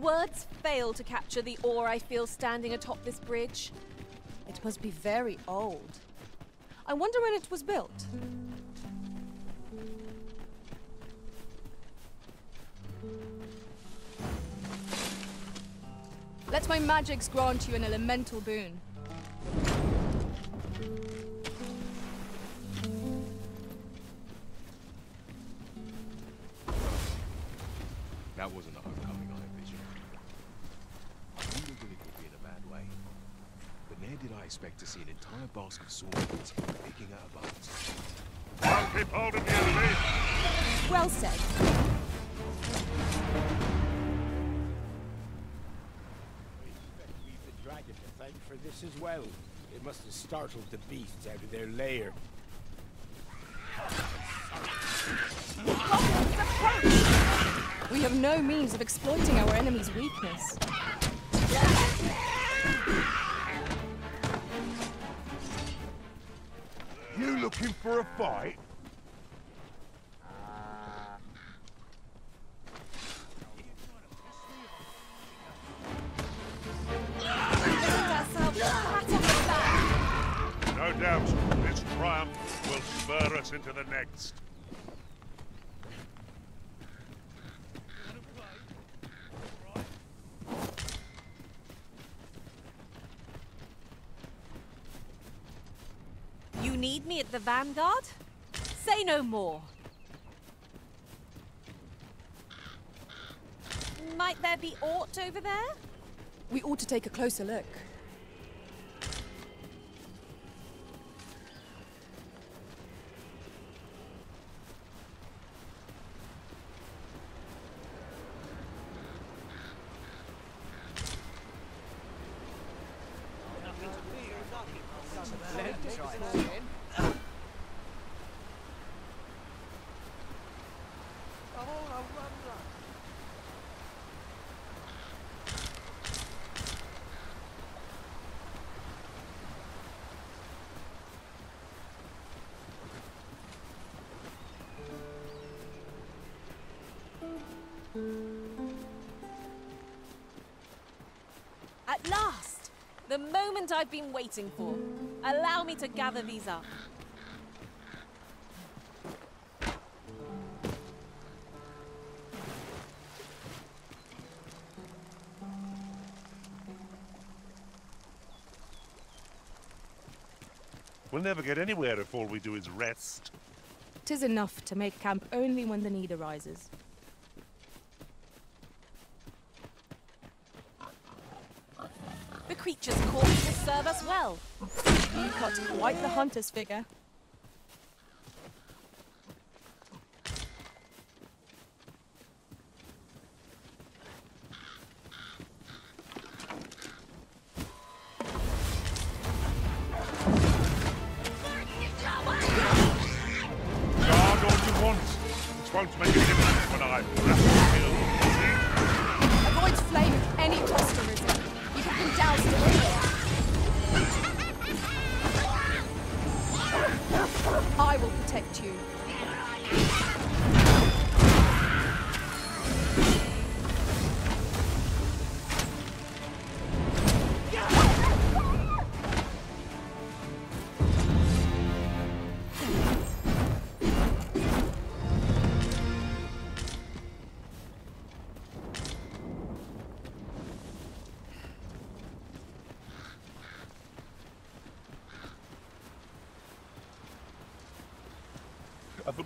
Words fail to capture the awe I feel standing atop this bridge. It must be very old. I wonder when it was built. Let my magics grant you an elemental boon. See an entire basket of swords picking out of bones. I'll keep hold of the enemy. Well said. We expect we've the dragon to thank for this as well. It must have startled the beasts out of their lair. We have no means of exploiting our enemy's weakness. Looking for a fight? ourselves a pat on the back. No doubt, this triumph will spur us into the next. You need me at the Vanguard? Say no more. Might there be aught over there? We ought to take a closer look. Moment I've been waiting for. Allow me to gather these up. We'll never get anywhere if all we do is rest. Tis enough to make camp only when the need arises. Creature's corpse will serve us well. You've got quite the hunter's figure. Guard all you want. It won't make a difference when I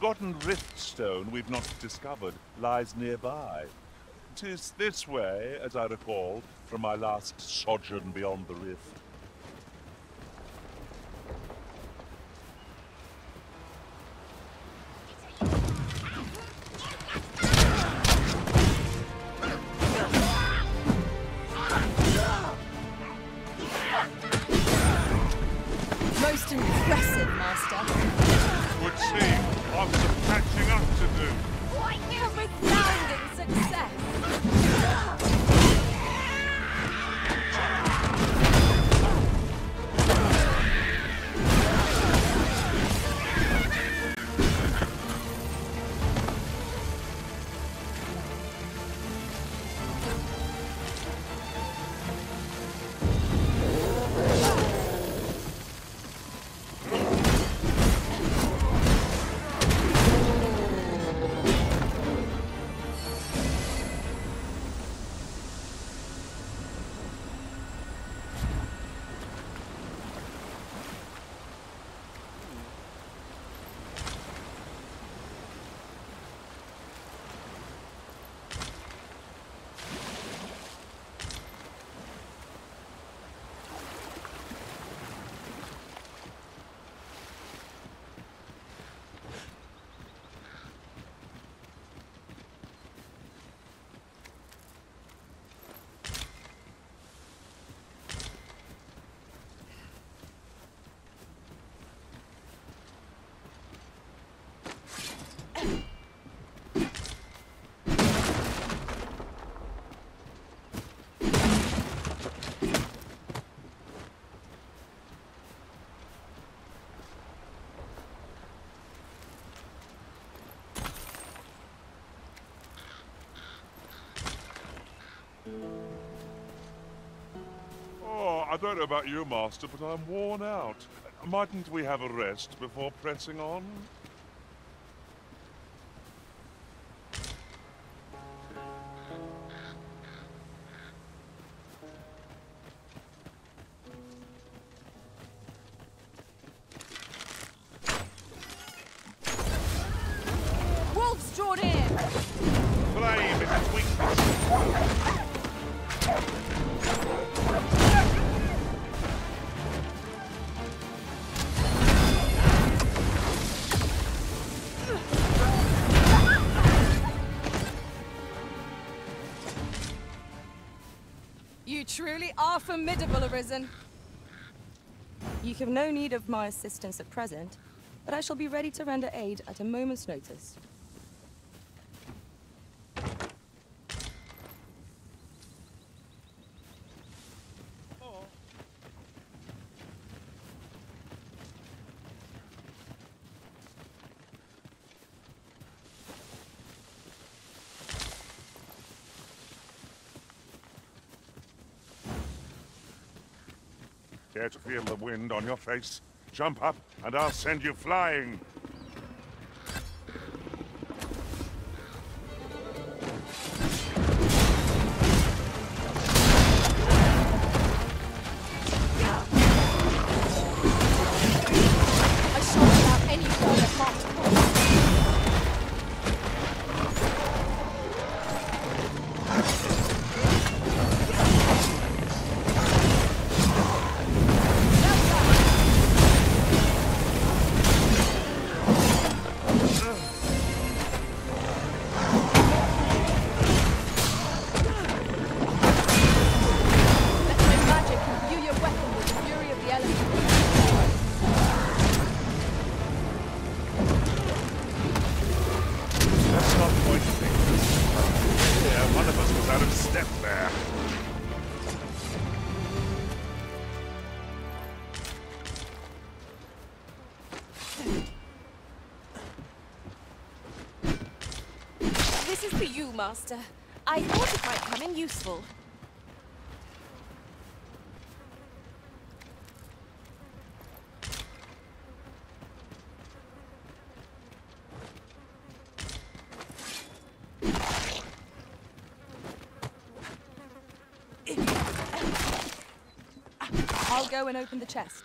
forgotten rift stone we've not discovered lies nearby. Tis this way, as I recall, from my last sojourn beyond the rift. I don't know about you, Master, but I'm worn out. Mightn't we have a rest before pressing on? Are formidable, Arisen. You have no need of my assistance at present, but I shall be ready to render aid at a moment's notice. Care to feel the wind on your face? Jump up, and I'll send you flying. Master. I thought it might come in useful. I'll go and open the chest.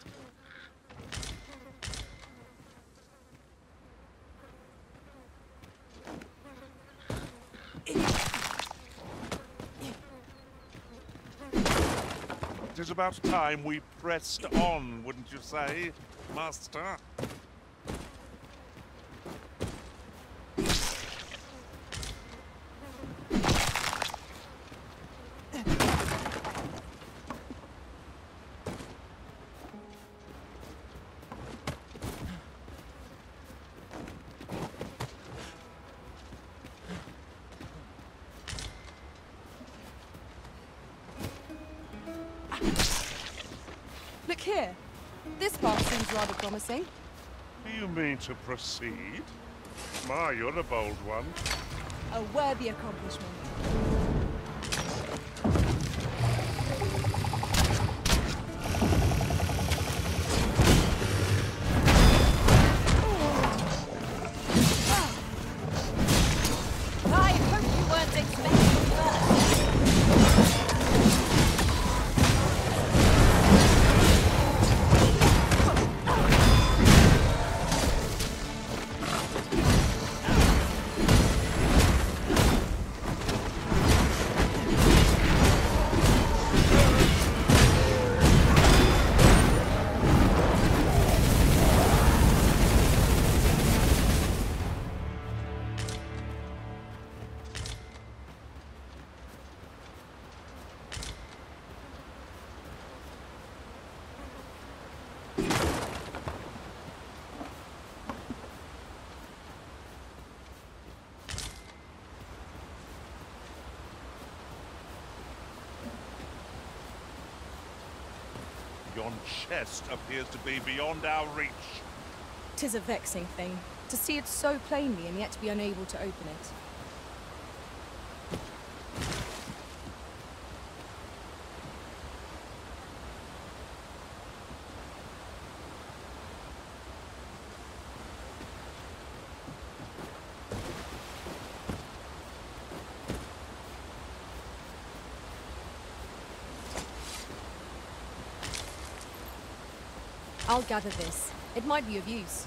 About time we pressed on, wouldn't you say, Master? Do you mean to proceed? My, you're a bold one. A worthy accomplishment. Chest appears to be beyond our reach. Tis a vexing thing, to see it so plainly and yet be unable to open it. I'll gather this. It might be of use.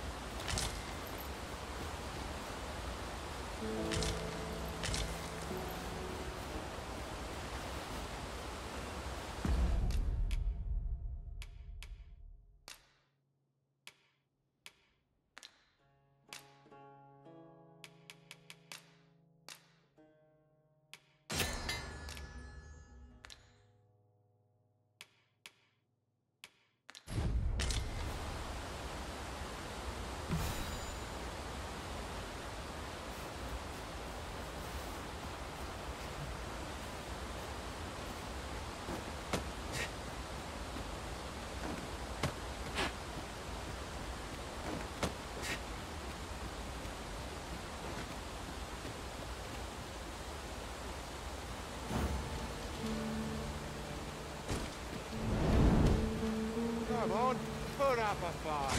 Put up a fight.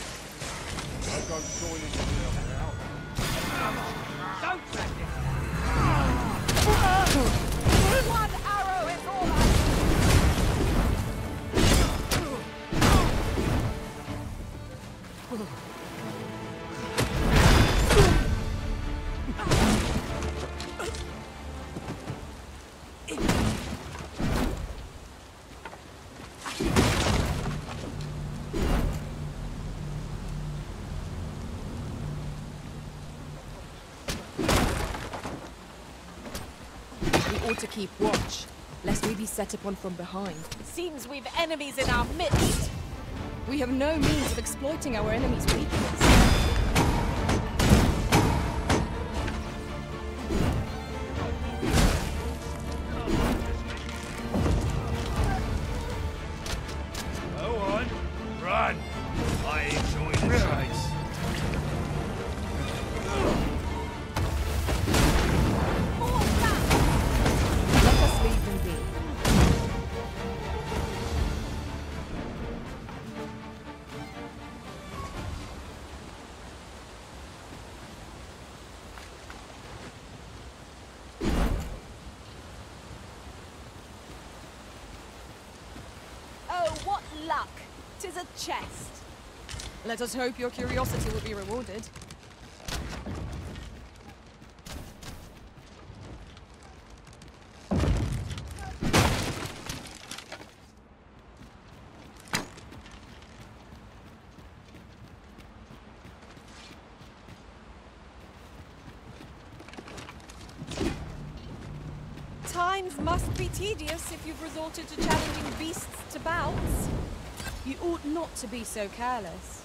I'll go join in ought to keep watch, lest we be set upon from behind. It seems we've enemies in our midst. We have no means of exploiting our enemies' weakness. Chest. Let us hope your curiosity will be rewarded. Times must be tedious if you've resorted to challenging beasts to bouts. You ought not to be so careless.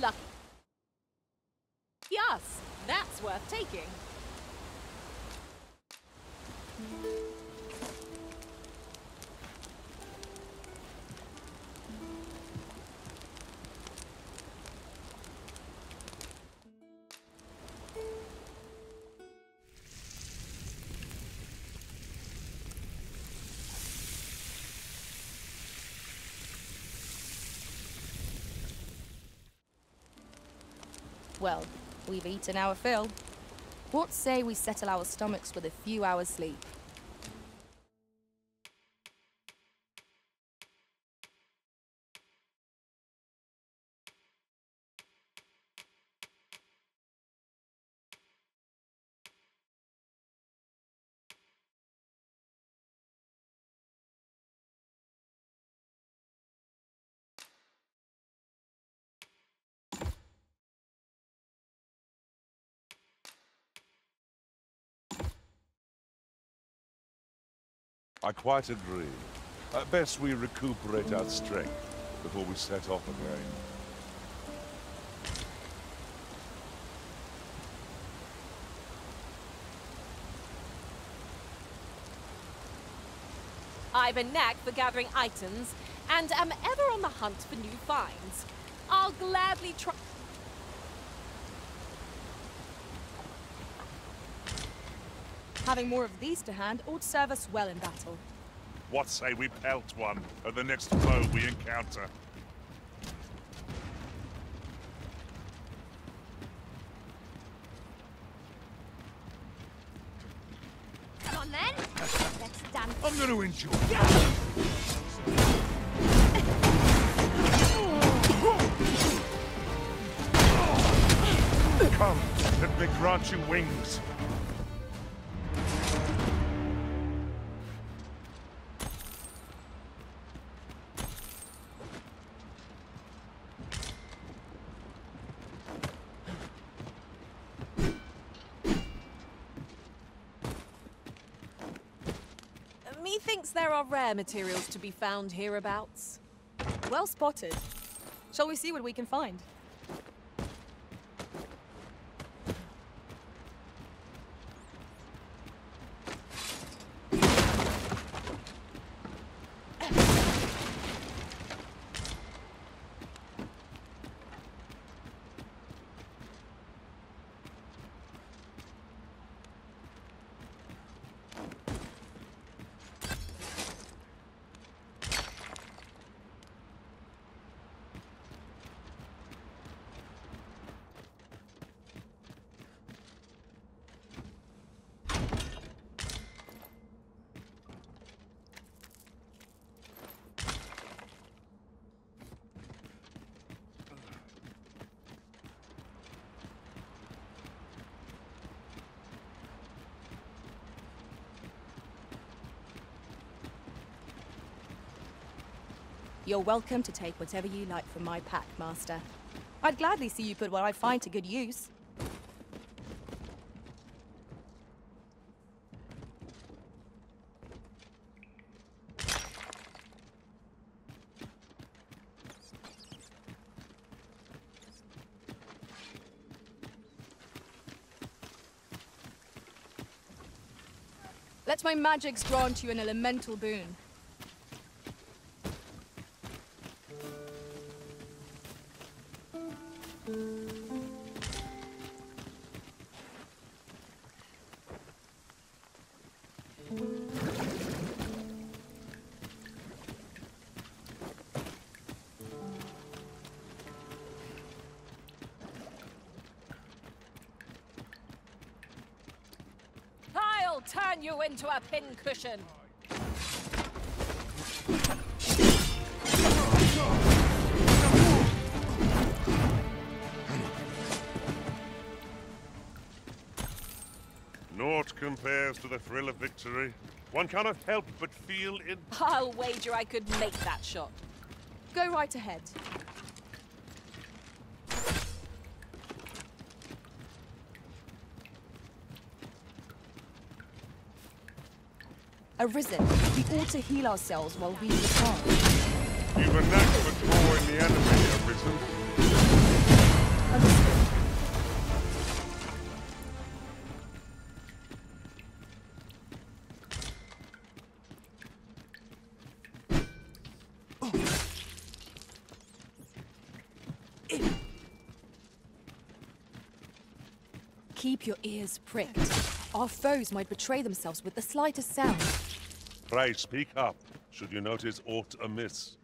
Lucky. Yes, that's worth taking. Well, we've eaten our fill. What say we settle our stomachs with a few hours' sleep? I quite agree. At best, we recuperate our strength before we set off again. I've a knack for gathering items and am ever on the hunt for new finds. I'll gladly try. Having more of these to hand ought serve us well in battle. What say we pelt one at the next foe we encounter? Come on then, let's dance. I'm going to enjoy. Come, let me grant you wings. Rare materials to be found hereabouts. Well spotted. Shall we see what we can find? You're welcome to take whatever you like from my pack, Master. I'd gladly see you put what I find to good use. Let my magics grant you an elemental boon. A pincushion. Naught compares to the thrill of victory. One cannot help but feel in. I'll wager I could make that shot. Go right ahead. Arisen, we ought to heal ourselves while we recharge. You've a knack for drawing the enemy, Arisen. Understood. Keep your ears pricked. Our foes might betray themselves with the slightest sound. Pray speak up, should you notice aught amiss.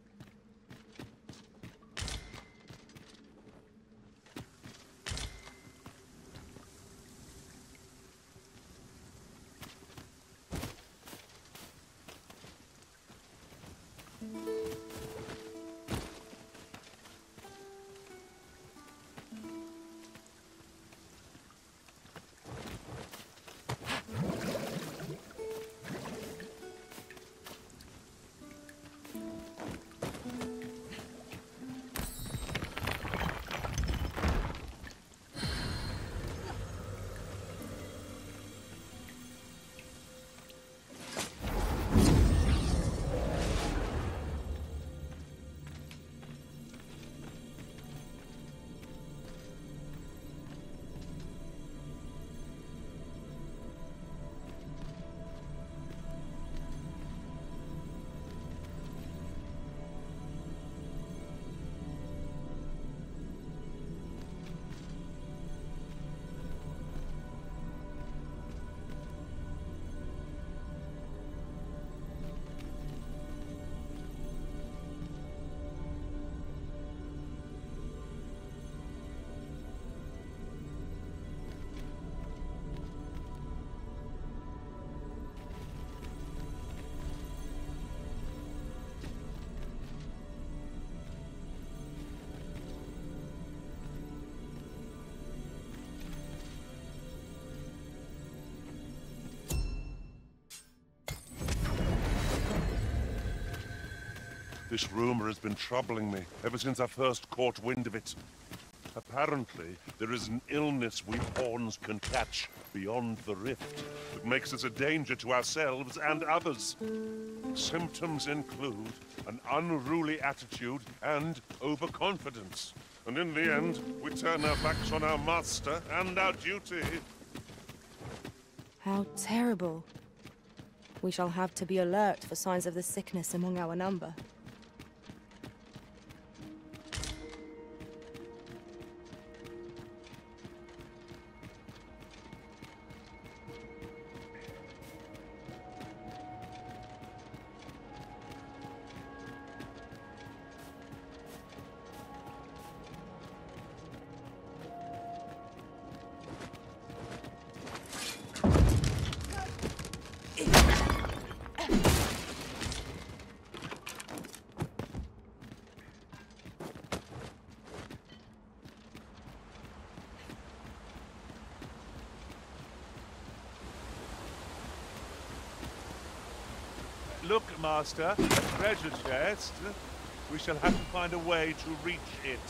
This rumor has been troubling me ever since I first caught wind of it. Apparently, there is an illness we pawns can catch beyond the rift that makes us a danger to ourselves and others. Symptoms include an unruly attitude and overconfidence. And in the end, we turn our backs on our master and our duty. How terrible. We shall have to be alert for signs of the sickness among our number. A treasure chest. We shall have to find a way to reach it.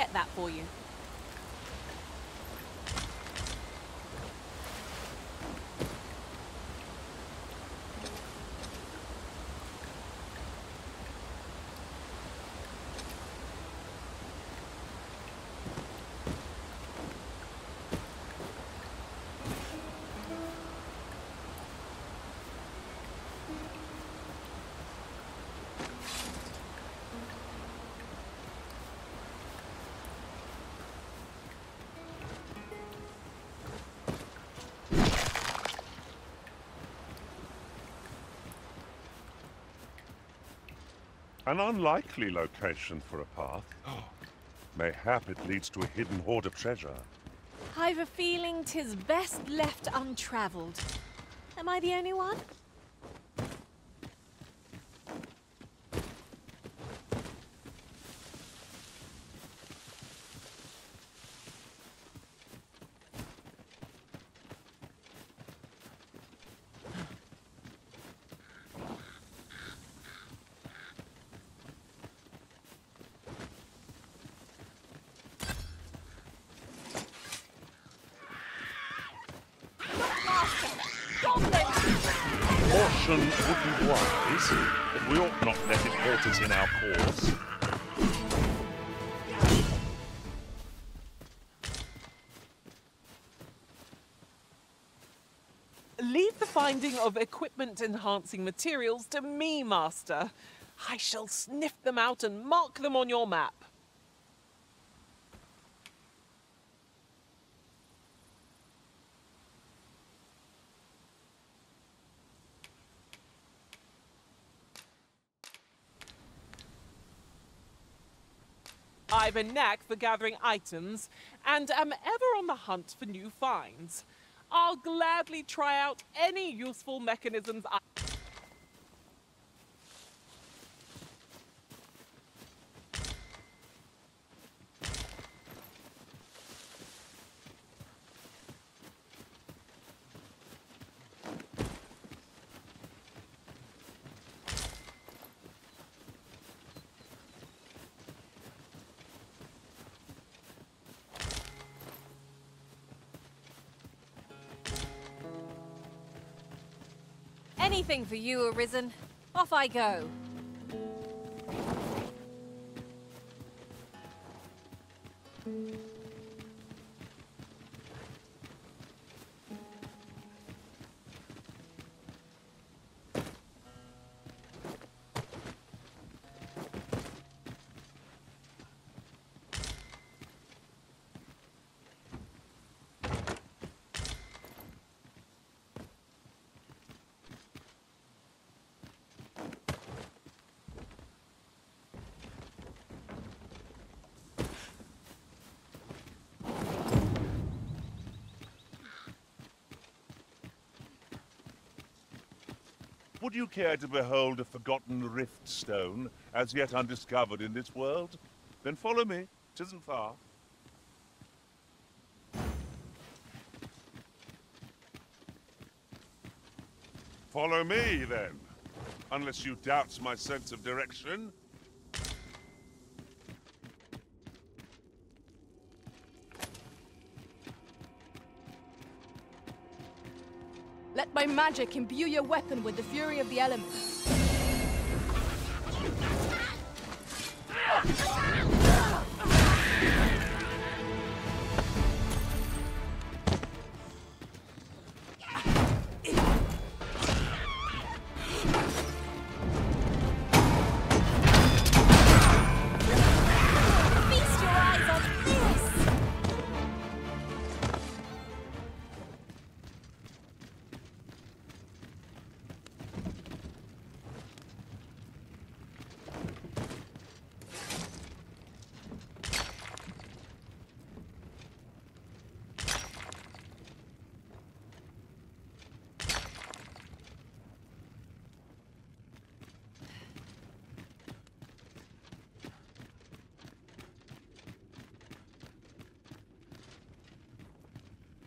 Get that for you. An unlikely location for a path. Mayhap it leads to a hidden hoard of treasure. I've a feeling tis best left untravelled. Am I the only one? Caution would be wise, but we ought not let it halt us in our course. Leave the finding of equipment enhancing materials to me, Master. I shall sniff them out and mark them on your map. I've a knack for gathering items and am ever on the hunt for new finds. I'll gladly try out any useful mechanisms I Anything for you, Arisen. Off I go. Would you care to behold a forgotten rift stone, as yet undiscovered in this world? Then follow me. Tisn't far. Follow me, then. Unless you doubt my sense of direction. Magic imbue your weapon with the fury of the elements.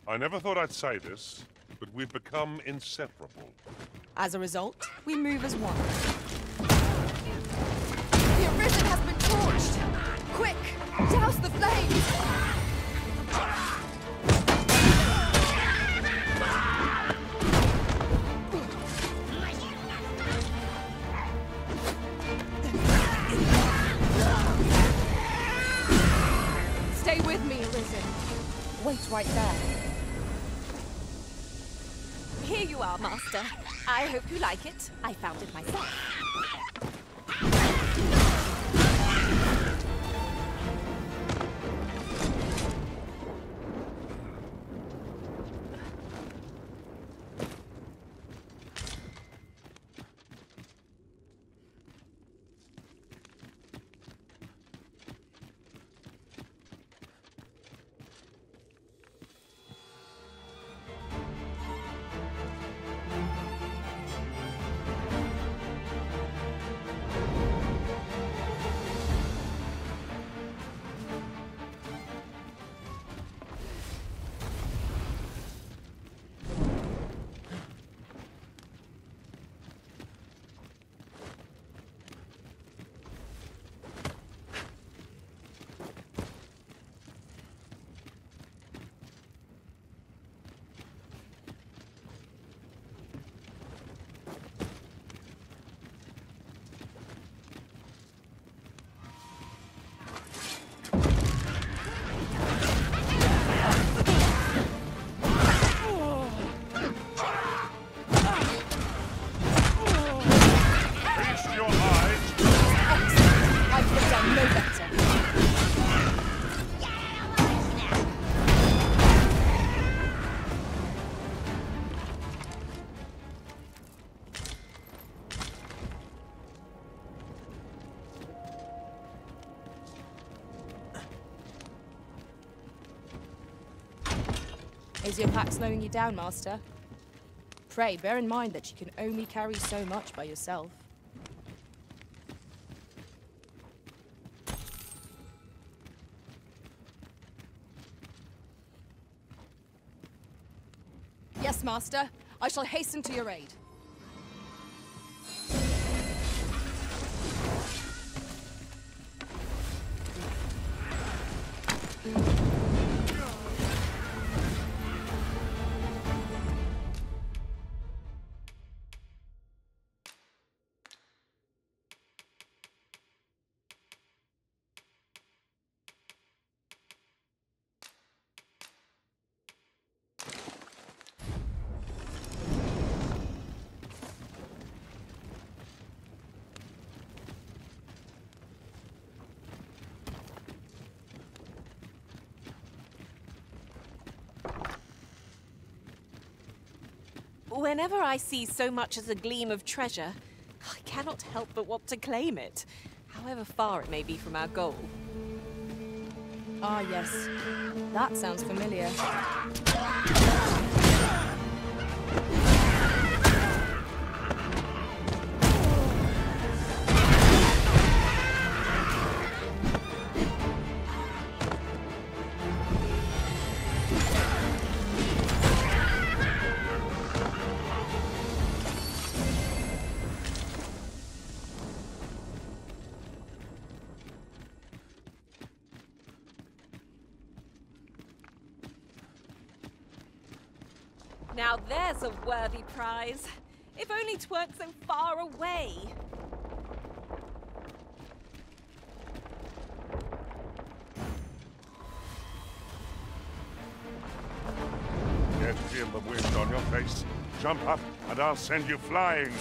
I never thought I'd say this, but we've become inseparable. As a result, we move as one. The Arisen has been torched! Quick! Douse the flames! Stay with me, Arisen. Wait right there. I hope you like it. I found it myself. Is your pack slowing you down, Master? Pray, bear in mind that you can only carry so much by yourself. Yes, Master. I shall hasten to your aid. Whenever I see so much as a gleam of treasure, I cannot help but want to claim it, however far it may be from our goal. Ah, yes. That sounds familiar. Worthy prize. If only 'tweren't so far away. Can't feel the wind on your face. Jump up, and I'll send you flying.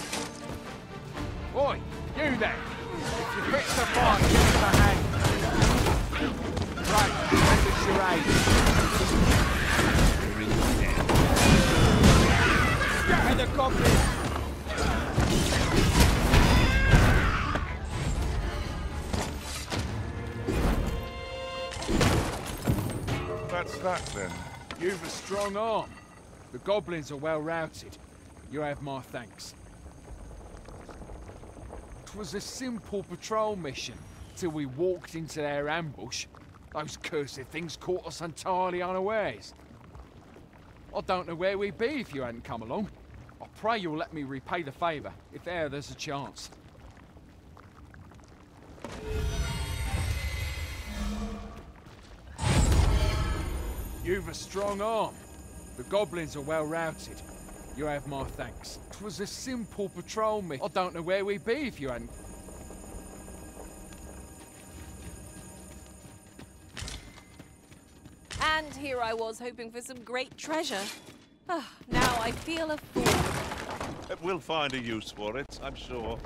Oi, you there! If you fix the fire, give us a hand. Right, and the charade. The! That's that, then. You've a strong arm. The goblins are well routed. You have my thanks. It was a simple patrol mission till we walked into their ambush. Those cursed things caught us entirely unawares. I don't know where we'd be if you hadn't come along. I pray you'll let me repay the favour, if e'er there's a chance. You've a strong arm. The goblins are well routed. You have my thanks. It was a simple patrol me. I don't know where we'd be if you hadn't. And here I was hoping for some great treasure. Ah, now I feel a fool. We'll find a use for it, I'm sure.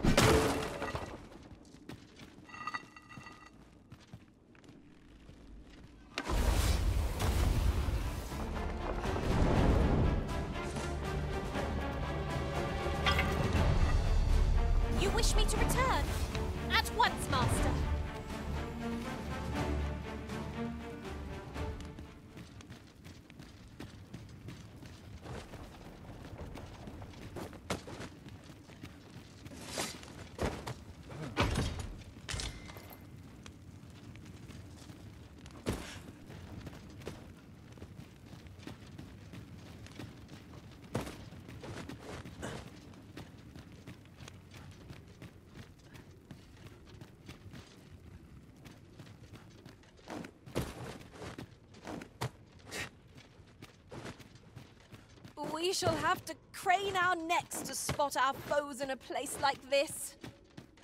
We shall have to crane our necks to spot our foes in a place like this.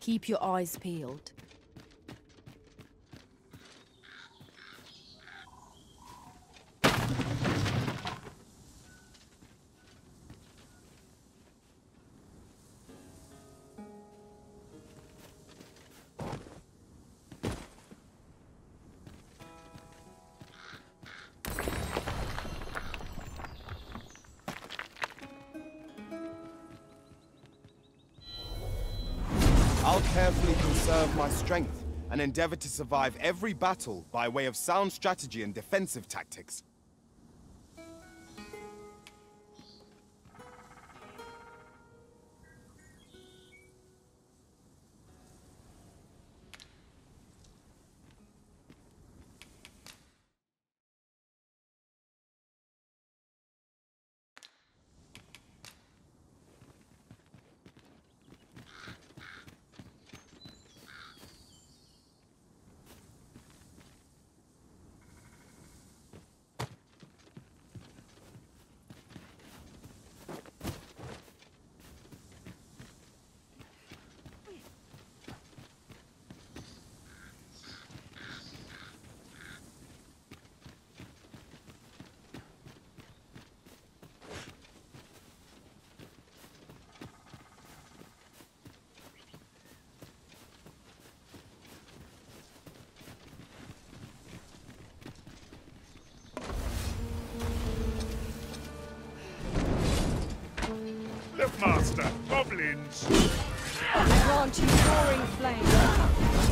Keep your eyes peeled. Endeavor to survive every battle by way of sound strategy and defensive tactics. Look, Master, goblins! Grant you roaring flame.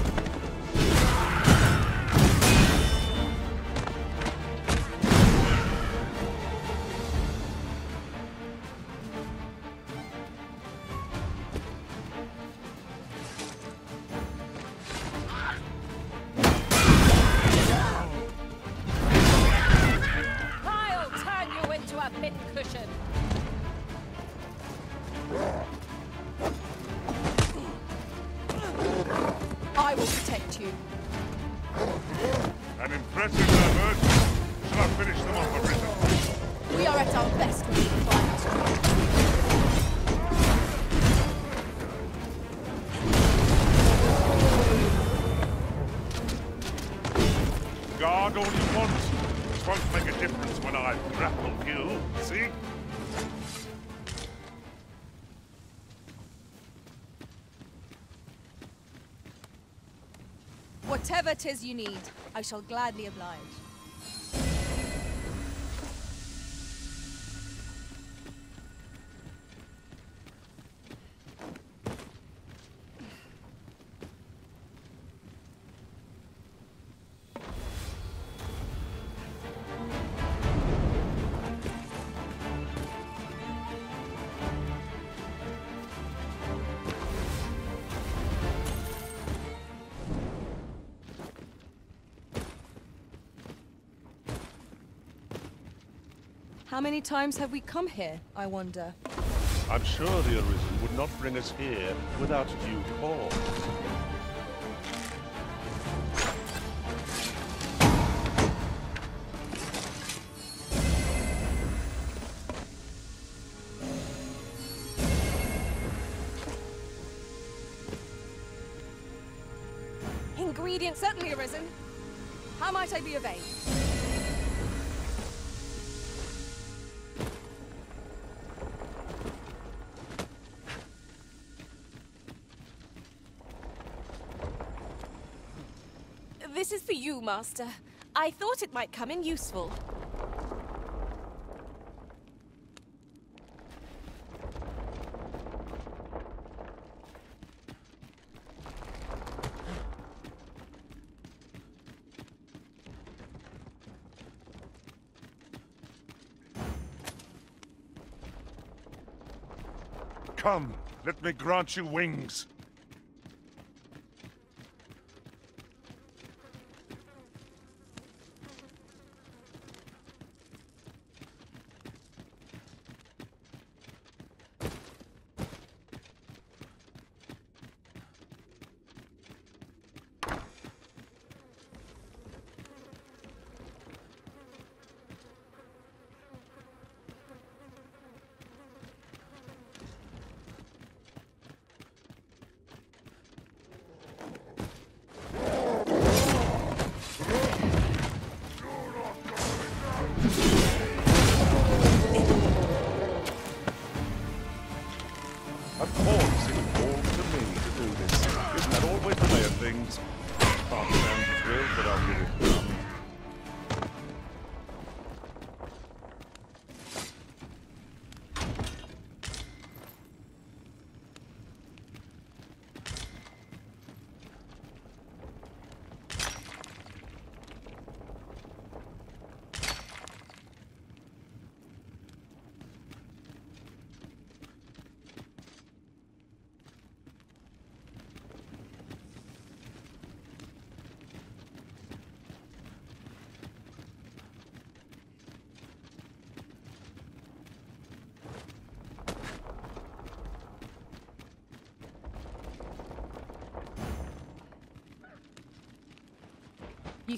Whatever 'tis you need, I shall gladly oblige. How many times have we come here, I wonder? I'm sure the Arisen would not bring us here without due cause. This is for you, Master. I thought it might come in useful. Come, let me grant you wings.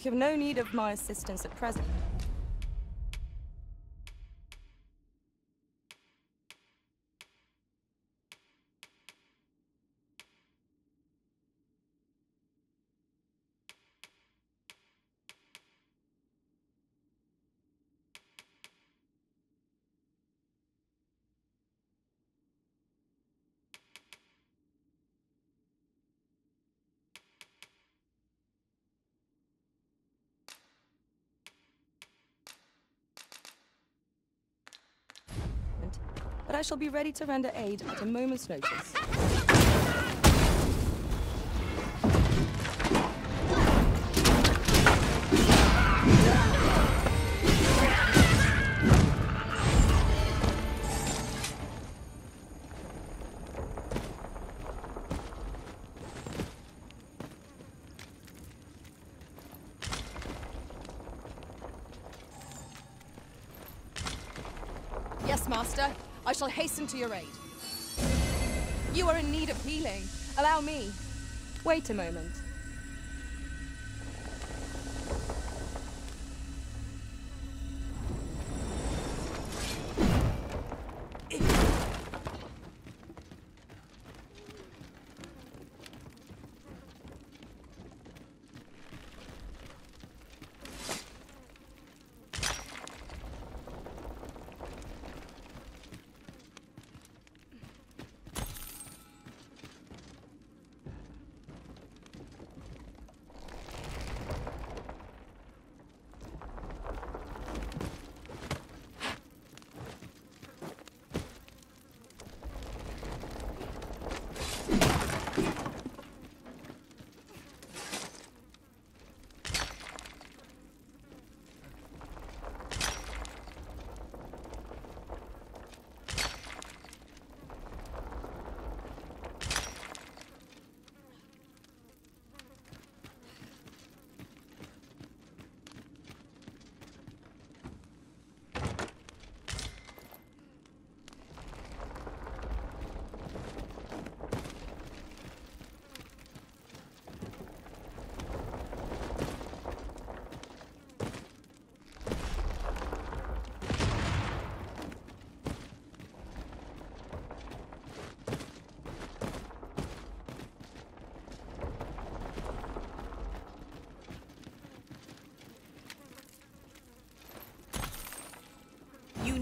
You have no need of my assistance at present. But I shall be ready to render aid at a moment's notice. hasten to your aid. You are in need of healing. Allow me. Wait a moment.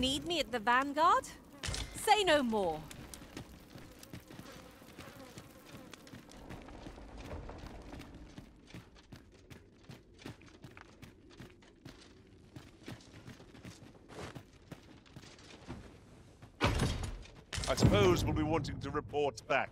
Need me at the Vanguard? Say no more. I suppose we'll be wanting to report back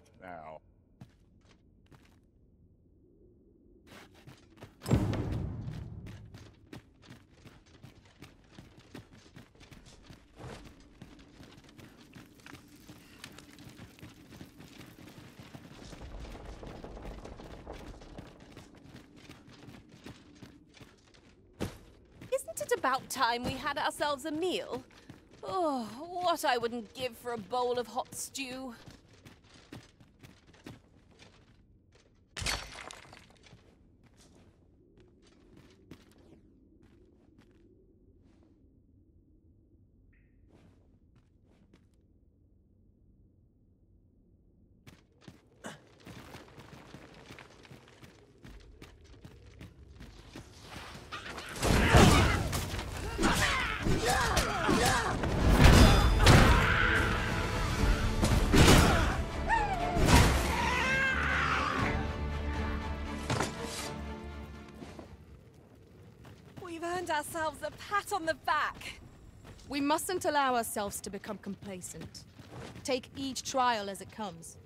now. About time we had ourselves a meal? Oh, what I wouldn't give for a bowl of hot stew. Pat on the back. We mustn't allow ourselves to become complacent. Take each trial as it comes.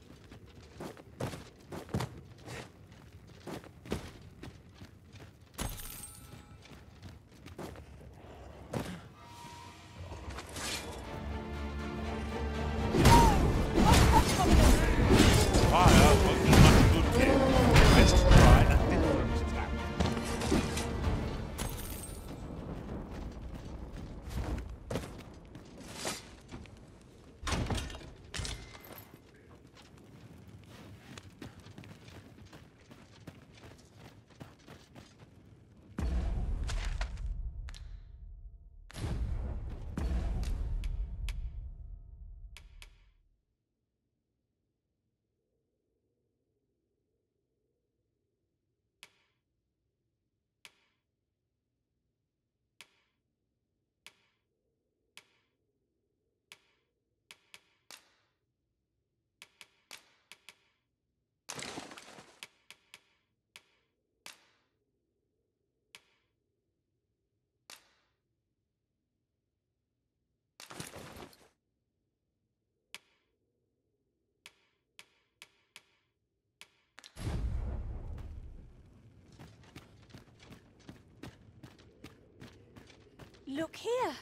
Look here.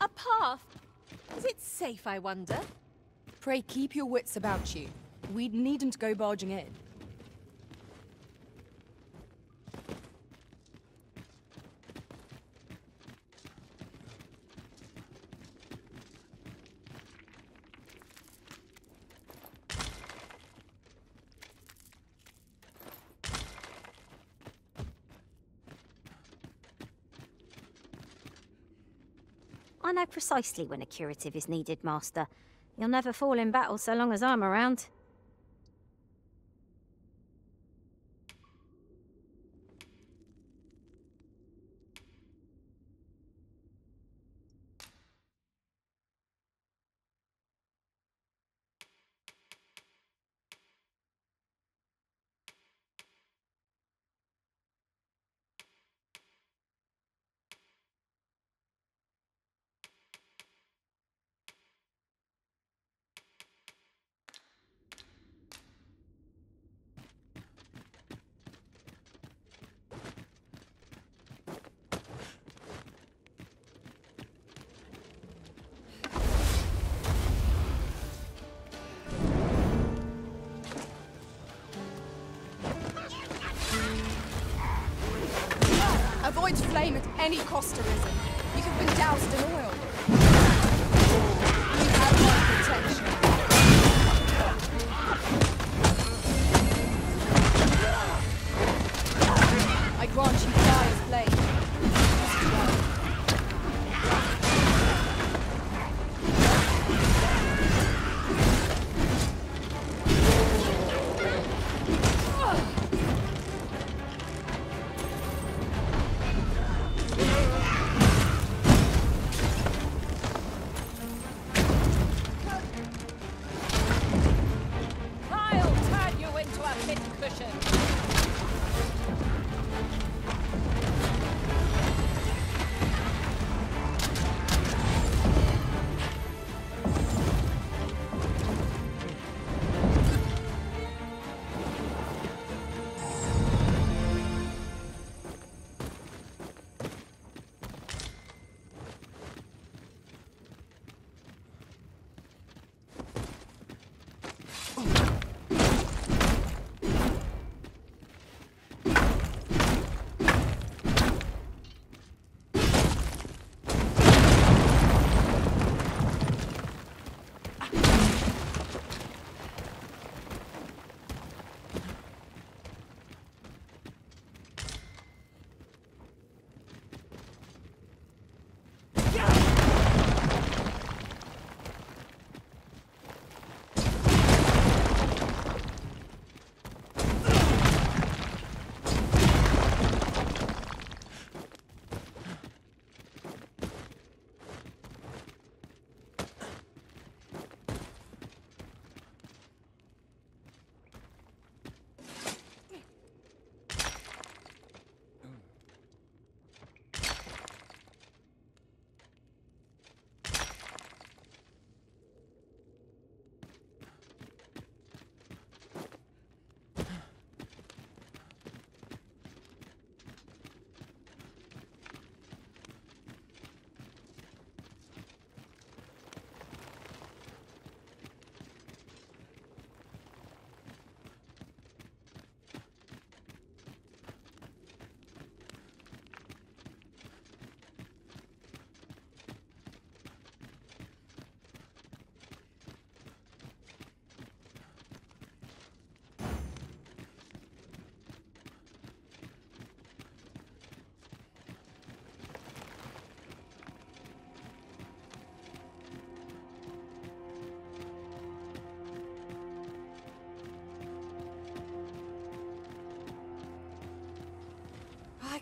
A path. Is it safe, I wonder? Pray keep your wits about you. We needn't go barging in. Precisely when a curative is needed, Master. You'll never fall in battle so long as I'm around. Avoid flame at any cost, Arisen. You have been doused in oil.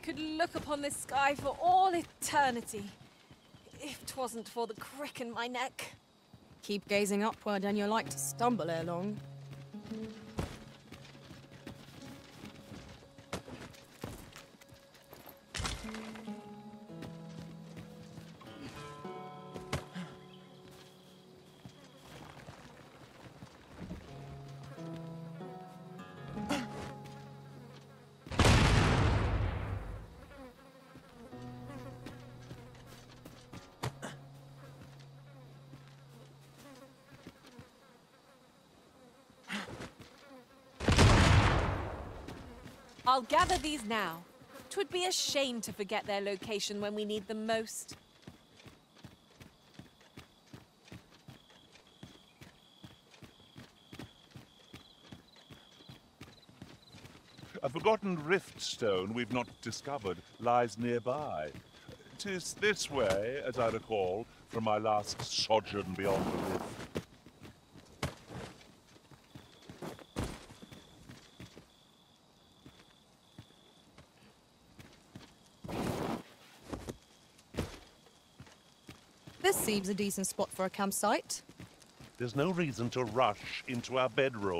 Could look upon this sky for all eternity, if 'twasn't for the crick in my neck. Keep gazing upward and you're like to stumble ere long. I'll gather these now. Twould be a shame to forget their location when we need them most. A forgotten rift stone we've not discovered lies nearby. Tis this way, as I recall, from my last sojourn beyond the rift. This seems a decent spot for a campsite. There's no reason to rush into our bedroll.